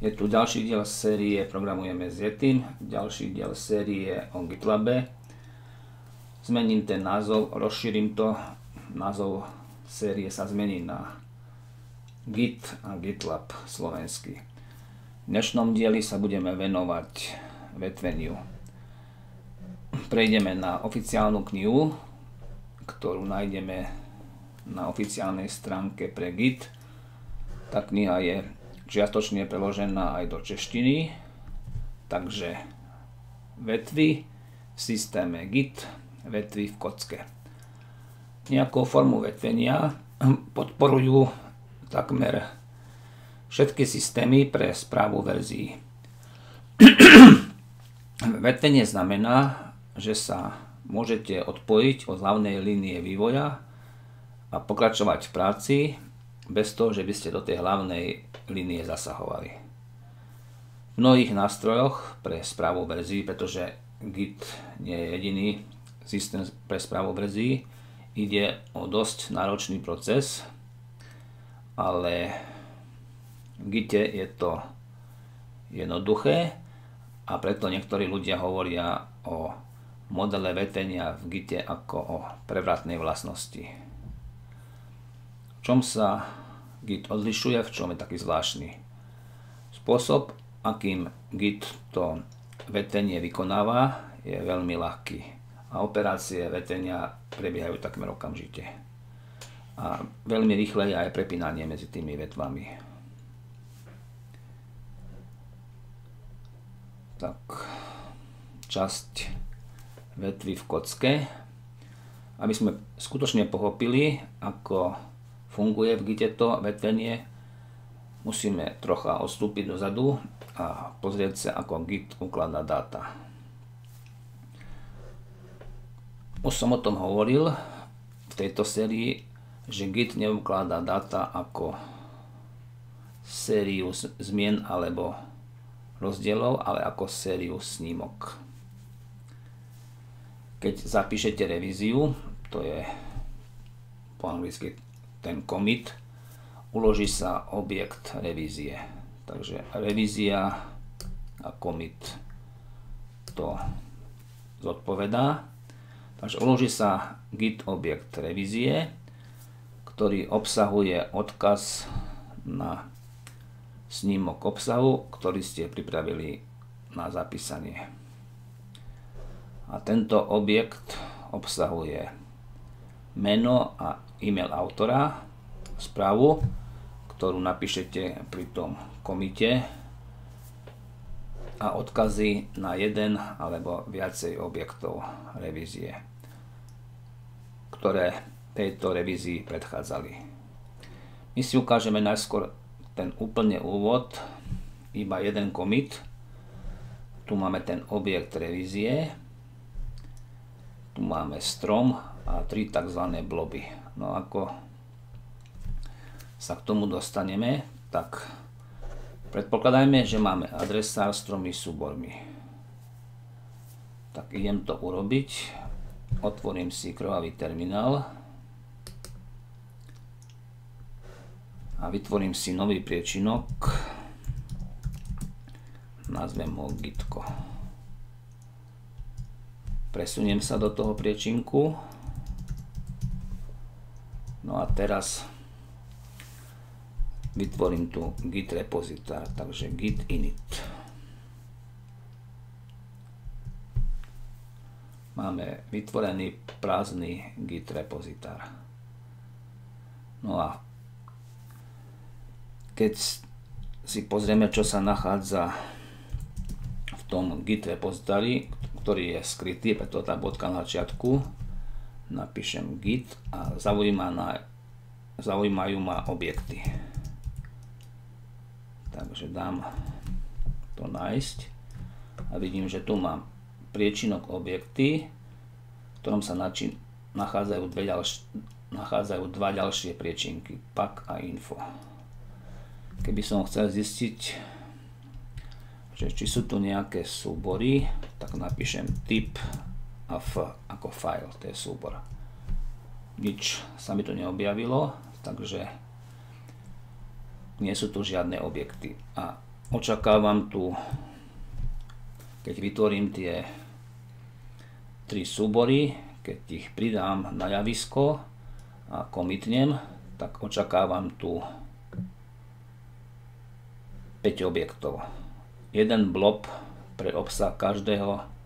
Je tu ďalší diel série Programujeme s Yetim, ďalší diel série o GitLabe. Zmením ten názov, rozšírim to. Názov série sa zmení na Git a GitLab slovenský. V dnešnom dieli sa budeme venovať vetveniu. Prejdeme na oficiálnu knihu, ktorú nájdeme na oficiálnej stránke pre Git. Tá kniha je čiastočne preložená aj do češtiny, takže vetvy v systéme Git, vetvy v kocke. Nejakou formu vetvenia podporujú takmer všetky systémy pre správu verzií. Vetvenie znamená, že sa môžete odpojiť od hlavnej línie vývoja a pokračovať v práci bez toho, že by ste do tej hlavnej línie zasahovali. V mnohých nástrojoch pre správu verzií, pretože Git nie je jediný systém pre správu verzií, ide o dosť náročný proces, ale v Gite je to jednoduché a preto niektorí ľudia hovoria o modele vetenia v Gite ako o prevratnej vlastnosti. V čom sa Git odlišuje, v čom je taký zvláštny. Spôsob, akým Git to vetenie vykonáva, je veľmi ľahký a operácie vetenia prebiehajú takmer okamžite. A veľmi rýchle je aj prepínanie medzi tými vetvami. Tak, časť vetvy v kocke, aby sme skutočne pochopili, ako funguje v Gite to vetvenie, musíme trocha odstúpiť dozadu a pozrieť sa, ako Git ukladá dáta. Už som o tom hovoril v tejto sérii, že Git neukladá dáta ako sériu zmien alebo rozdielov, ale ako sériu snímok. Keď zapíšete revíziu, to je po anglicky ten commit, uloží sa objekt revízie. Takže revízia a commit to zodpovedá. Takže uloží sa git objekt revízie, ktorý obsahuje odkaz na snímok obsahu, ktorý ste pripravili na zapísanie. A tento objekt obsahuje meno a e-mail autora, správu, ktorú napíšete pri tom komite a odkazy na jeden alebo viacej objektov revízie, ktoré tejto revízii predchádzali. My si ukážeme najskôr ten úplne úvod, iba jeden komit. Tu máme ten objekt revízie, tu máme strom a tri tzv. bloby. No ako sa k tomu dostaneme, tak predpokladajme, že máme adresár s tromi súbormi. Tak idem to urobiť. Otvorím si krvavý terminál a vytvorím si nový priečinok. Nazvem ho Gitko. Presuniem sa do toho priečinku. No a teraz vytvorím tu git repozitár, takže git init. Máme vytvorený prázdny git repozitár. No a keď si pozrieme, čo sa nachádza v tom git repozitári, ktorý je skrytý, preto tá bodka na začiatku, napíšem git a zaujíma na, zaujímajú ma objekty. Takže dám to nájsť a vidím, že tu mám priečinok objekty, v ktorom sa načín, nachádzajú, dve ďalš, nachádzajú dva ďalšie priečinky, pak a info. Keby som chcel zistiť, že či sú tu nejaké súbory, tak napíšem typ a F ako file, to je súbor. Nič sa mi tu neobjavilo, takže nie sú tu žiadne objekty. A očakávam tu, keď vytvorím tie tri súbory, keď ich pridám na javisko a komitnem, tak očakávam tu 5 objektov. Jeden blob pre obsah každého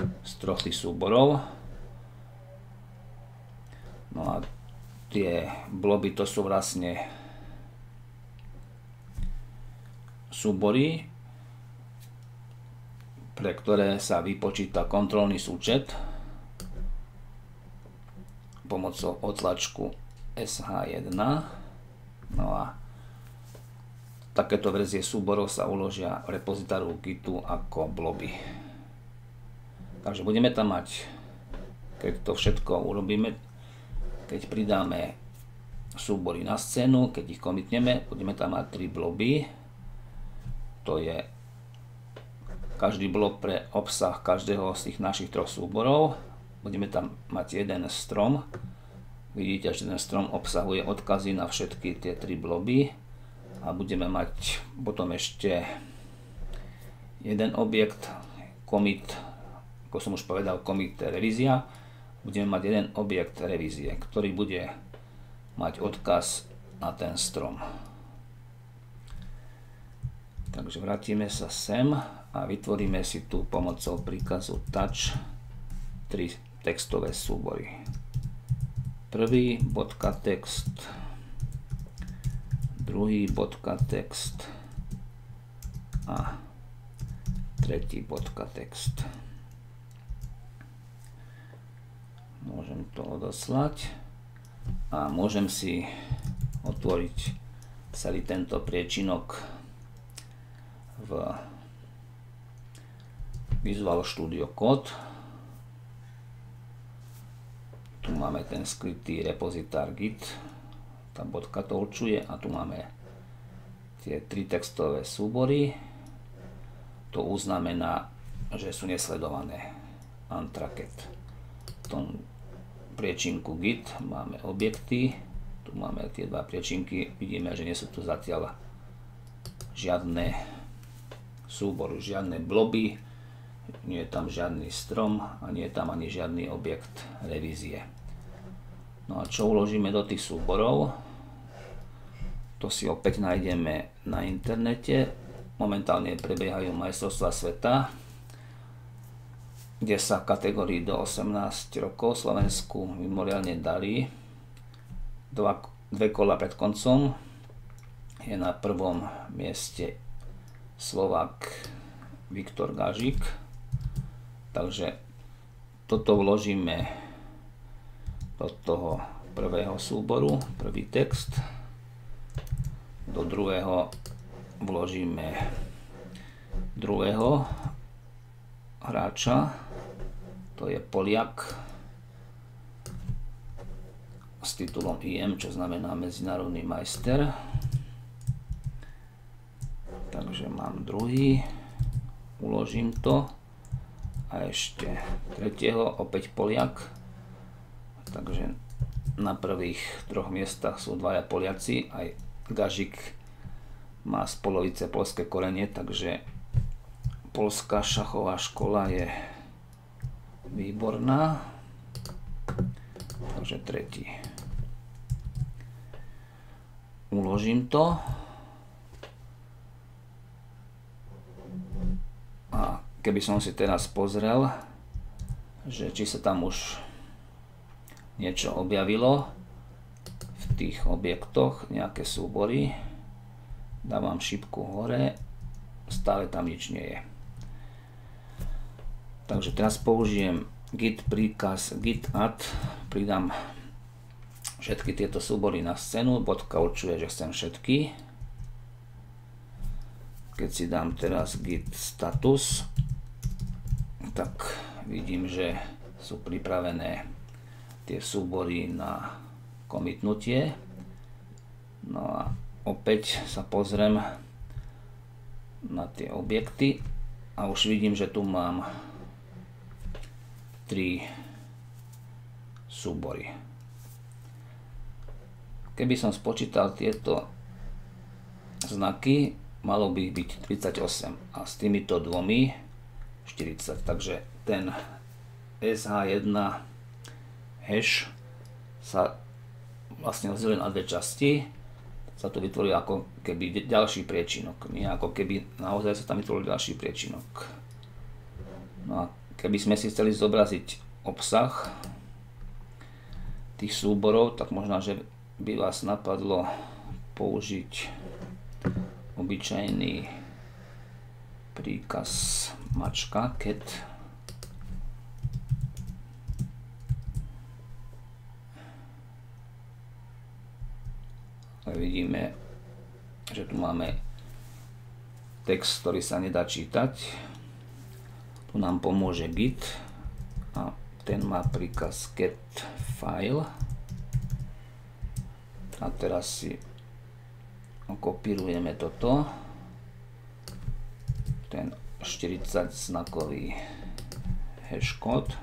z troch tých súborov. No a tie bloby to sú vlastne súbory, pre ktoré sa vypočíta kontrolný súčet pomocou otlačku SH1. No a takéto verzie súborov sa uložia v repozitáru Gitu ako bloby. Takže budeme tam mať, keď to všetko urobíme, keď pridáme súbory na scénu, keď ich komitneme, budeme tam mať tri bloby. To je každý blok pre obsah každého z tých našich troch súborov. Budeme tam mať jeden strom. Vidíte, že ten strom obsahuje odkazy na všetky tie tri bloby. A budeme mať potom ešte jeden objekt, commit, ako som už povedal, commit revízia. Budeme mať jeden objekt revízie, ktorý bude mať odkaz na ten strom. Takže vrátime sa sem a vytvoríme si tu pomocou príkazu touch tri textové súbory. Prvý bodka text, druhý bodka text a tretí bodka text. Môžem to odoslať a môžem si otvoriť celý tento priečinok v Visual Studio Code. Tu máme ten skrytý repozitár git, tá bodka to určuje a tu máme tie tri textové súbory. To uznamená, že sú nesledované untracked. V tom priečinku git máme objekty, tu máme tie dva priečinky, vidíme, že nie sú tu zatiaľ žiadne súbory, žiadne bloby, nie je tam žiadny strom a nie je tam ani žiadny objekt revízie. No a čo uložíme do tých súborov? To si opäť nájdeme na internete. Momentálne prebiehajú majstrovstvá sveta, kde sa kategórii do 18 rokov Slovensku mimoriadne dali. Dva, dve kola pred koncom je na prvom mieste Slovak Viktor Gažik Takže toto vložíme do toho prvého súboru, prvý text. Do druhého vložíme druhého hráča, to je Poliak s titulom IM, čo znamená Medzinárodný majster. Takže mám druhý, uložím to a ešte tretieho, opäť Poliak. Takže na prvých troch miestach sú dvaja Poliaci, aj Gažik má z polovice polské korenie, takže polská šachová škola je výborná. Takže tretí. Uložím to. keby som si teraz pozrel, že či sa tam už niečo objavilo v tých objektoch, nejaké súbory, dávam šipku hore, stále tam nič nie je. Takže teraz použijem git príkaz git add, pridám všetky tieto súbory na scénu, bodka určuje, že chcem všetky. Keď si dám teraz git status, tak vidím, že sú pripravené tie súbory na komitnutie. No a opäť sa pozriem na tie objekty a už vidím, že tu mám tri súbory. Keby som spočítal tieto znaky, malo by byť 38 a s týmito dvomi 40. Takže ten SH1 hash sa vlastne rozdelil na dve časti. Sa to vytvoril ako keby ďalší priečinok. Nie ako keby naozaj sa tam vytvoril ďalší priečinok. No a keby sme si chceli zobraziť obsah tých súborov, tak možno, že by vás napadlo použiť obyčajný príkaz mačka cat a vidíme, že tu máme text, ktorý sa nedá čítať. Tu nám pomôže git. A ten má príkaz get file. A teraz si kopírujeme toto. Ten 40 znakový hashcode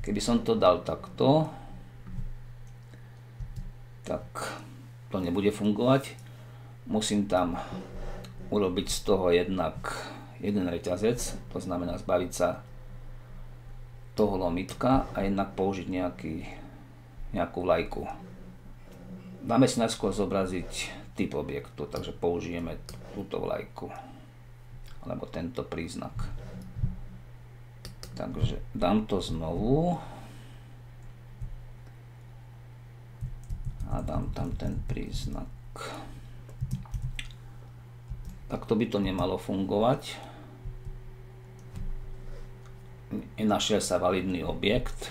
keby som to dal takto tak to nebude fungovať. Musím tam urobiť z toho jednak jeden reťazec to znamená zbaviť sa toho lomitka a jednak použiť nejaký, nejakú vlajku. Dáme si najskôr zobraziť typ objektu, takže použijeme túto vlajku alebo tento príznak. Takže dám to znovu a dám tam ten príznak. Takto by to nemalo fungovať. Našiel sa validný objekt.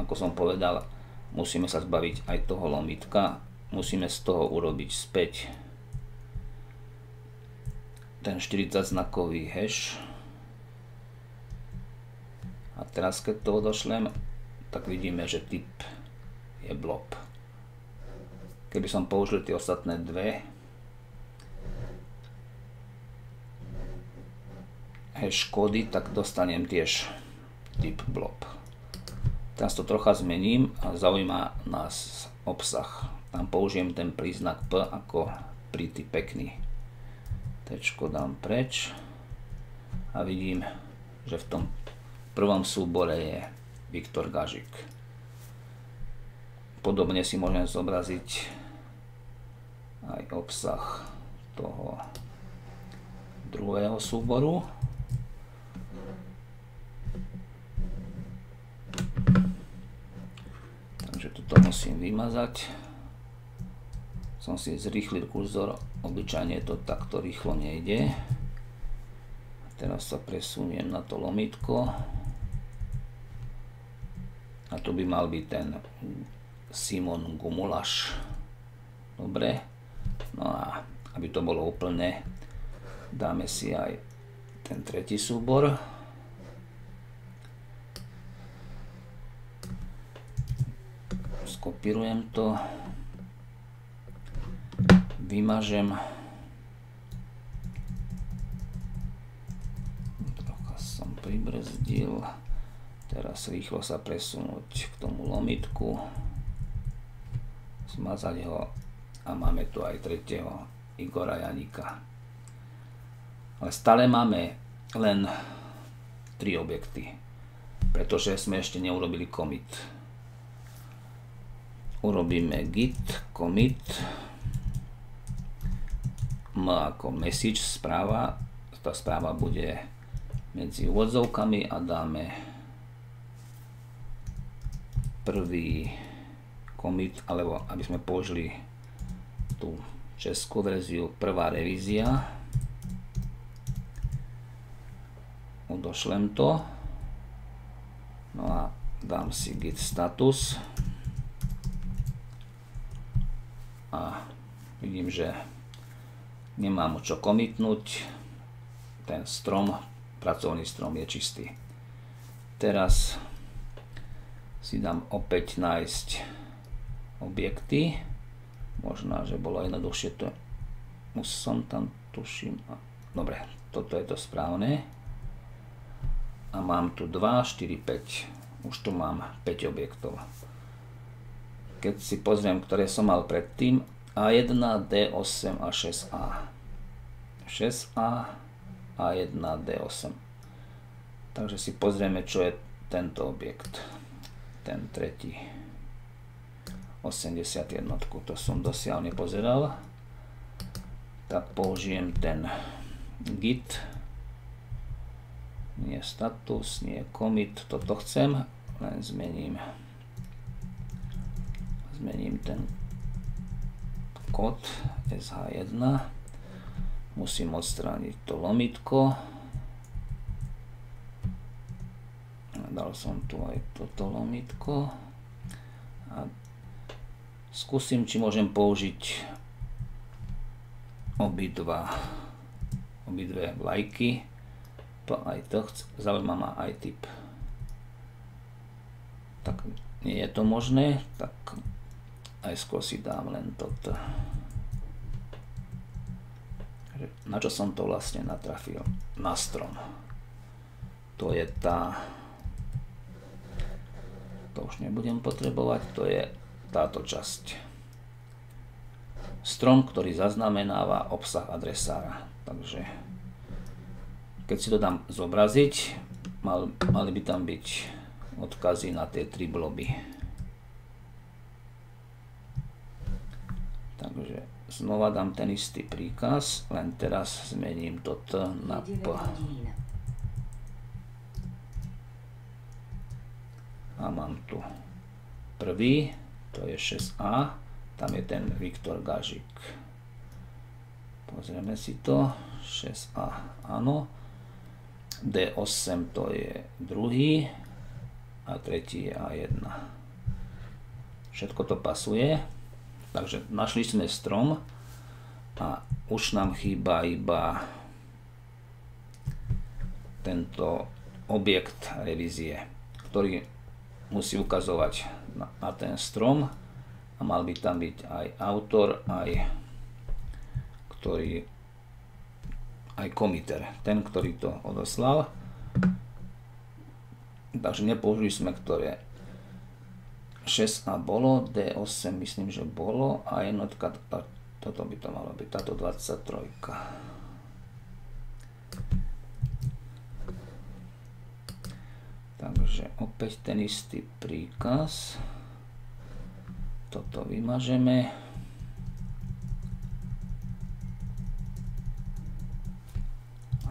Ako som povedal, musíme sa zbaviť aj toho lomitka musíme z toho urobiť späť ten 40 znakový hash. A teraz keď to odošlem tak vidíme, že typ je blob. Keby som použil tie ostatné dve hash kódy, tak dostanem tiež typ blob teraz to trocha zmením a zaujíma nás obsah tam použijem ten príznak P ako pretty pekný. Tečko dám preč a vidím, že v tom prvom súbore je Viktor Gažik. Podobne si môžem zobraziť aj obsah toho druhého súboru. Takže toto musím vymazať som si zrýchlil kurzor, obyčajne to takto rýchlo nejde. Teraz sa presuniem na to lomitko. A tu by mal byť ten Simon Gumulaš. Dobre. No a aby to bolo úplne, dáme si aj ten tretí súbor. Skopírujem to. Vymažem. Trocha som pribrzdil. Teraz rýchlo sa presunúť k tomu lomitku. Zmazať ho. A máme tu aj tretieho Igora Janika. Ale stále máme len tri objekty pretože sme ešte neurobili commit urobíme git commit M ako message správa. Tá správa bude medzi úvodzovkami a dáme prvý commit, alebo aby sme použili tú českú verziu, prvá revízia. Odošlem to. No a dám si git status. A vidím, že nemám čo komitnúť, ten strom, pracovný strom je čistý. Teraz si dám opäť nájsť objekty, možno, že bolo jednoduchšie to, už som tam tuším, dobre, toto je to správne. A mám tu 2, 4, 5, už tu mám 5 objektov. Keď si pozriem, ktoré som mal predtým, a1, D8 a 6A. 6A a 1D8. Takže si pozrieme, čo je tento objekt. Ten tretí. 81. To som dosiaľ nepozeral. Tak použijem ten git. Nie status, nie commit. Toto chcem. Len zmením ten kód SH1 musím odstrániť to lomitko. Dal som tu aj toto lomitko. A skúsim, či môžem použiť obidva obidve vlajky. Aj to zaujíma ma aj typ tak nie je to možné tak aj skôr si dám len toto na čo som to vlastne natrafil na strom to je tá to už nebudem potrebovať, to je táto časť. Strom, ktorý zaznamenáva obsah adresára. Takže keď si to dám zobraziť, mal, mali by tam byť odkazy na tie tri bloby. Takže znova dám ten istý príkaz, len teraz zmením toto na P. a mám tu prvý, to je 6A, tam je ten Viktor Gažik. Pozrieme si to, 6A, áno. D8 to je druhý a tretí je A1. Všetko to pasuje, takže našli sme strom a už nám chýba iba tento objekt revízie, ktorý musí ukazovať na, na ten strom a mal by tam byť aj autor, aj ktorý aj komiter, ten, ktorý to odoslal. Takže nepoužili sme, ktoré 6A bolo, D8 myslím, že bolo a jednotka, toto by to malo byť, táto 23. Takže opäť ten istý príkaz. Toto vymažeme.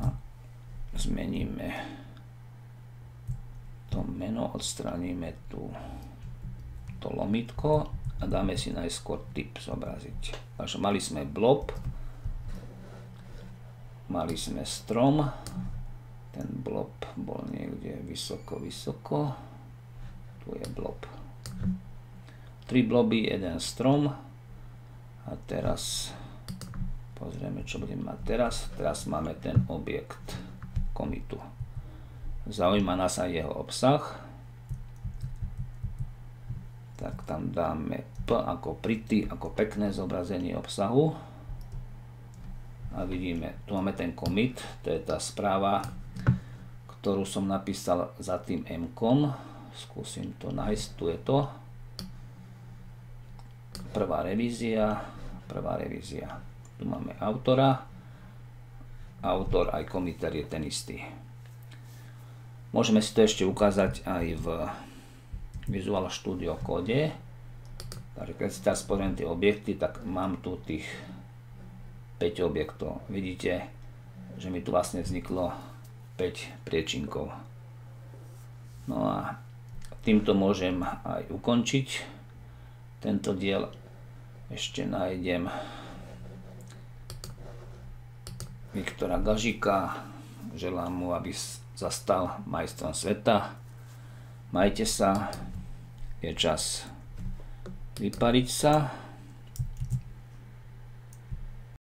A zmeníme to meno, odstraníme tu to lomitko a dáme si najskôr typ zobraziť. Takže mali sme blob, mali sme strom, ten blob bol niekde vysoko, vysoko. Tu je blob. Tri bloby, jeden strom. A teraz pozrieme, čo budeme mať teraz. Teraz máme ten objekt komitu. Zaujíma nás aj jeho obsah. Tak tam dáme P ako pretty, ako pekné zobrazenie obsahu. A vidíme, tu máme ten commit, to je tá správa, ktorú som napísal za tým M-kom. Skúsim to nájsť, tu je to. Prvá revízia, prvá revízia. Tu máme autora. Autor aj komiter je ten istý. Môžeme si to ešte ukázať aj v Visual Studio Code. Takže keď si teraz pozriem tie objekty, tak mám tu tých 5 objektov. Vidíte, že mi tu vlastne vzniklo 5 priečinkov. No a týmto môžem aj ukončiť tento diel. Ešte nájdem Viktora Gažika. Želám mu, aby zastal majstrom sveta. Majte sa. Je čas vypariť sa.